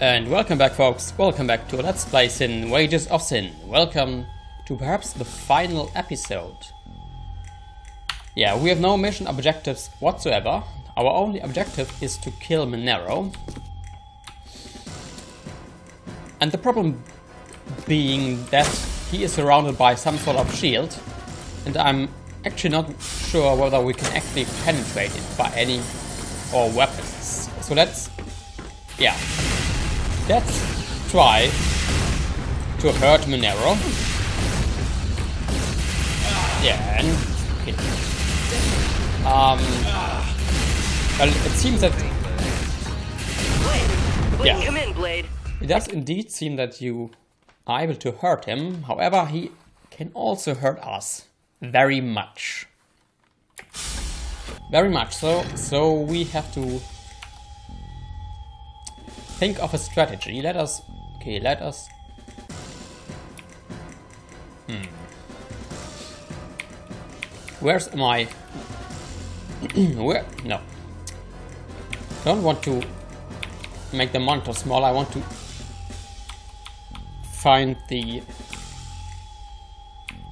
And welcome back folks, welcome back to Let's Play Sin Wages of Sin. Welcome to perhaps the final episode. Yeah, we have no mission objectives whatsoever. Our only objective is to kill Manero. And the problem being that he is surrounded by some sort of shield and I'm actually not sure whether we can actually penetrate it by any or weapons. So let's, yeah, let's try to hurt Manero. Yeah, and hit. Um, well, it seems that Yeah. come in, Blade. it does indeed seem that you are able to hurt him. However, he can also hurt us very much. Very much so. So we have to think of a strategy. Let us. Okay, let us. Hmm. Where's my. Where? No. Don't want to make the monitor small. I want to find the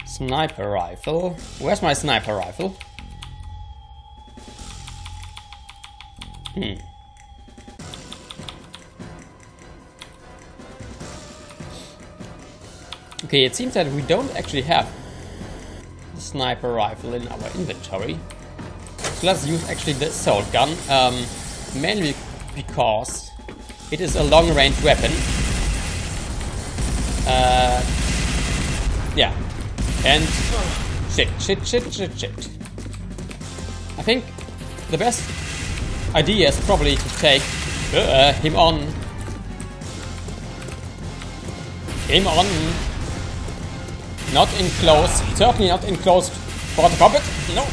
sniper rifle. Where's my sniper rifle? Hmm. Okay, it seems that we don't actually have the sniper rifle in our inventory. So let's use actually the assault gun, um, mainly because it is a long-range weapon. Uh, yeah, and shit, shit, shit, shit, shit. I think the best idea is probably to take uh, him on. Him on. Not in close, certainly not in close for the combat. No.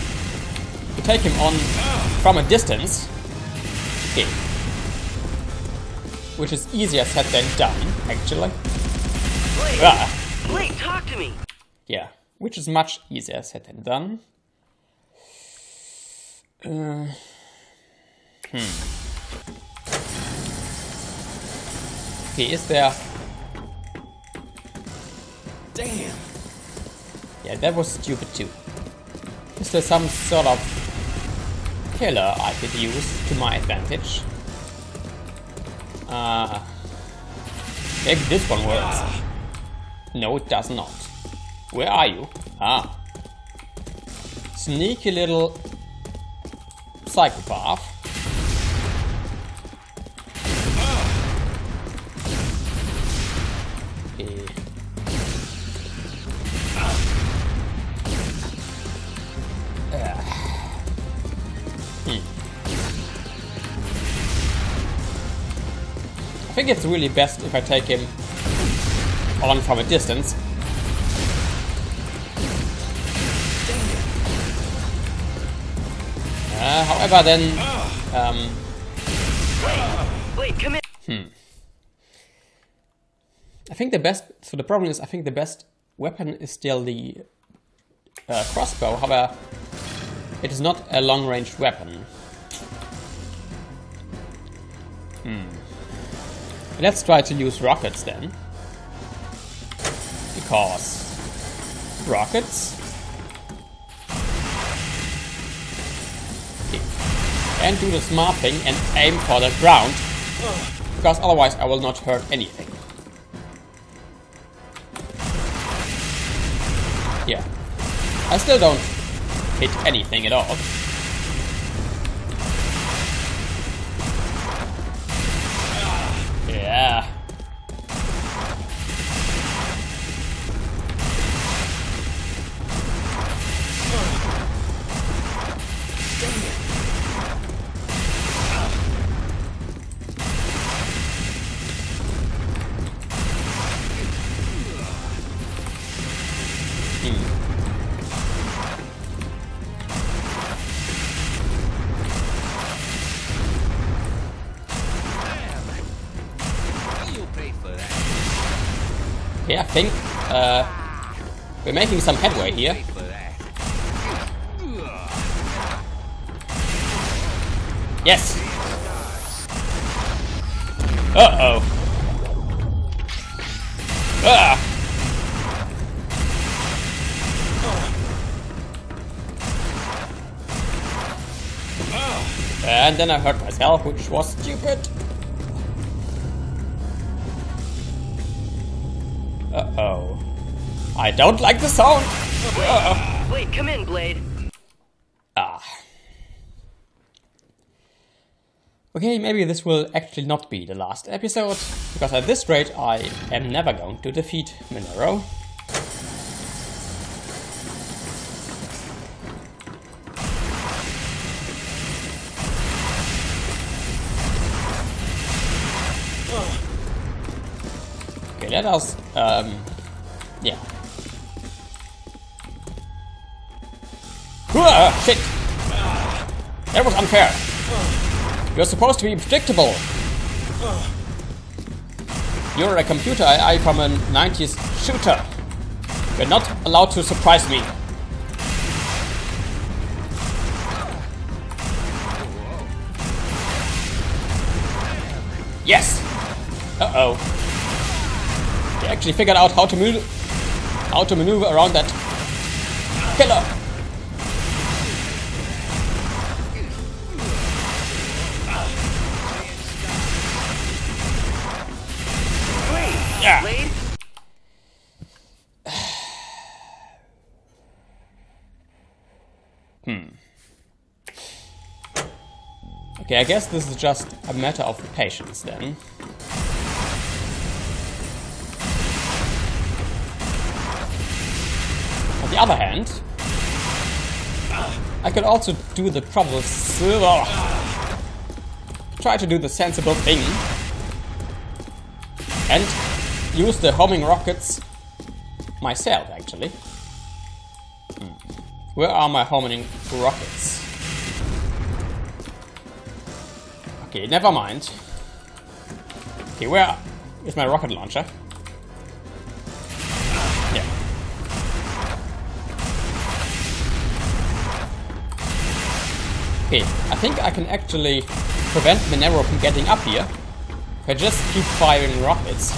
To take him on from a distance. Okay. Which is easier said than done, actually. Blade, Ah. Blade, talk to me. Yeah, which is much easier said than done. Uh, hmm. Okay, is there... Damn. Yeah, that was stupid too. Is there some sort of killer I could use to my advantage? Uh, maybe this one works. No, it does not. Where are you? Ah. Sneaky little psychopath. Think it's really best if I take him on from a distance. Uh, however, then, um, Blade, come in. Hmm. I think the best. So the problem is, I think the best weapon is still the uh, crossbow. However, it is not a long-range weapon. Hmm. Let's try to use rockets then, because rockets. And do the smart thing and aim for the ground, because otherwise I will not hurt anything. Yeah. I still don't hit anything at all. Okay, I think uh, we're making some headway here. Yes. Uh oh. Ah! And then I hurt myself, which was stupid. Uh-oh. I don't like the sound. Uh-oh. Wait, come in, Blade. Ah. Okay, maybe this will actually not be the last episode, because at this rate I am never going to defeat Manero. Us, um, yeah. Ah, shit! That was unfair. You're supposed to be predictable. You're a computer AI from a 90s shooter. You're not allowed to surprise me. Yes! Uh-oh. Actually figured out how to move how to maneuver around that. Blade. Yeah. Blade. Okay, I guess this is just a matter of patience then. On the other hand, I could also do the trouble. Try to do the sensible thing. And use the homing rockets myself, actually. Hmm. Where are my homing rockets? Okay, never mind. Okay, where is my rocket launcher? Okay, I think I can actually prevent Manero from getting up here. If I just keep firing rockets.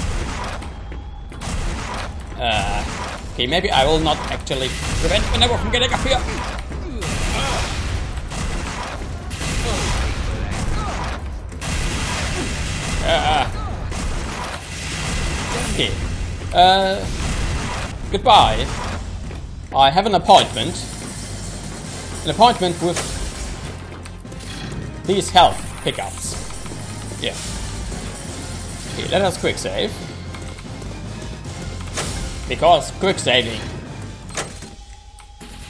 Uh, okay, maybe I will not actually prevent Manero from getting up here. Okay. Uh, goodbye. I have an appointment. An appointment with these health pickups. Yeah. Okay, let us quick save. Because quick saving.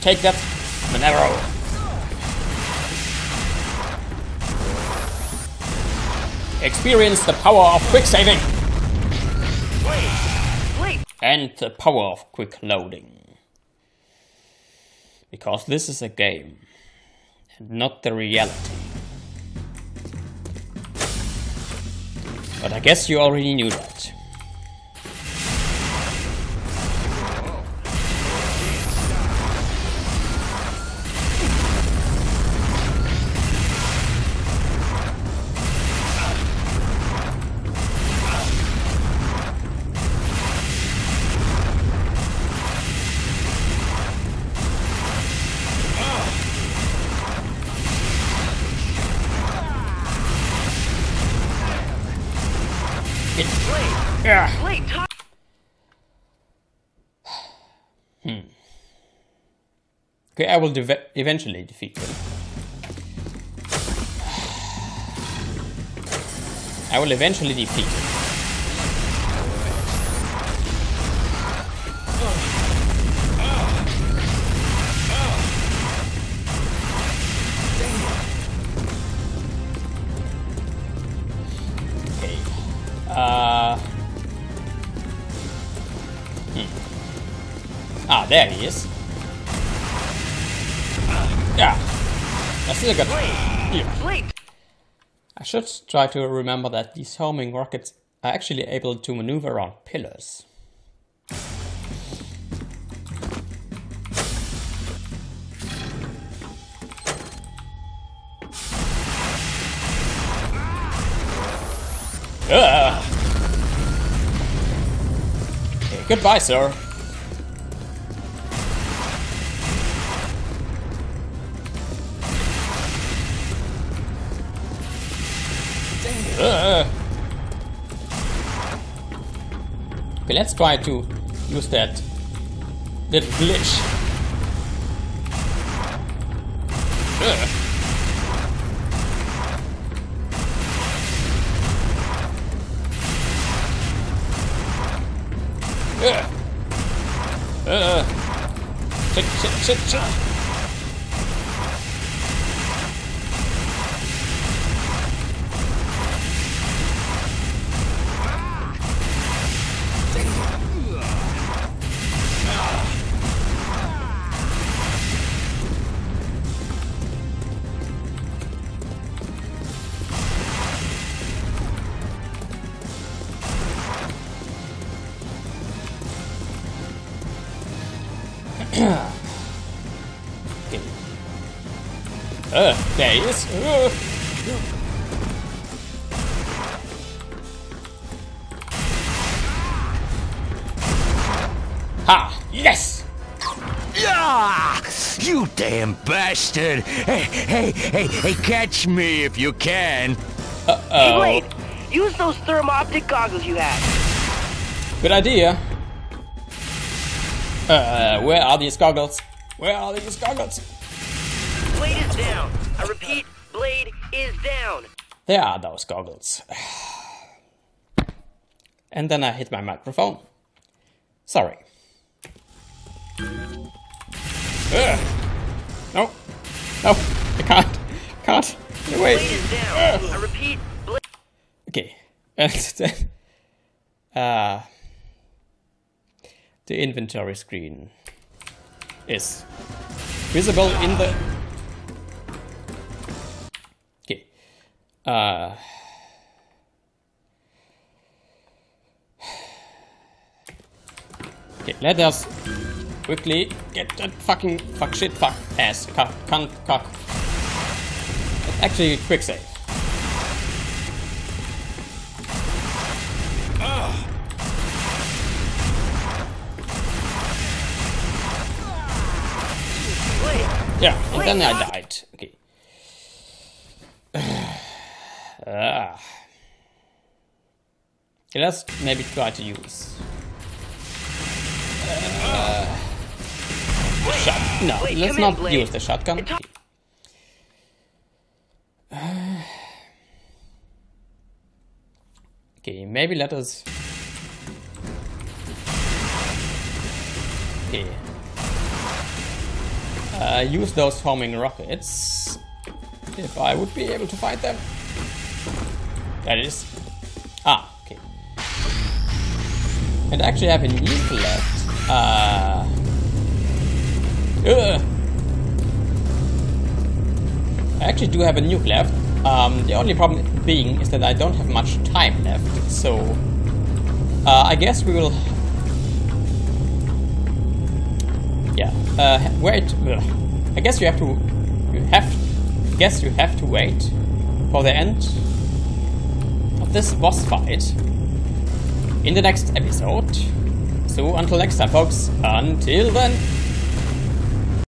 Take that, Manero. Experience the power of quick saving and the power of quick loading. Because this is a game and not the reality. But I guess you already knew that. Okay, I will deve- eventually defeat him. I will eventually defeat him. Okay. Uh. hmm. Ah, there he is. Yeah. I still got. Yeah. I should try to remember that these homing rockets are actually able to maneuver around pillars. Ah. Goodbye, sir. Okay, let's try to use that little glitch. Ugh. Ugh. Uh. Shit, shit, shit, shit. Uh, there he is. Uh. Ha! Yes! Ah, you damn bastard! Hey, hey, hey, hey, catch me if you can. Oh. Hey, Blade, use those thermo-optic goggles you have. Good idea. Uh, where are these goggles? Where are these goggles? Blade is down. I repeat, Blade is down. There are those goggles. And then I hit my microphone. Sorry. Ugh. No. No. I can't. Can't. Blade is down. I repeat, Blade. Okay. And then, uh, the inventory screen is visible in the. Okay. Uh, okay, let us quickly get that fucking fuck shit fuck ass cunt. Actually, quick save. Yeah, and then I died. Okay. ah. Okay, let's maybe try to use. Uh, shot. No, let's not use the shotgun. Okay. Okay, maybe let us. Okay. Uh, use those homing rockets. If I would be able to find them. That is. Ah, okay. And I actually have a nuke left. Uh. Ugh. I actually do have a nuke left. Um, the only problem being is that I don't have much time left, so uh, I guess we will. Yeah. Uh, wait. I guess you have to. You have. I Guess you have to wait for the end of this boss fight in the next episode. So until next time, folks. Until then.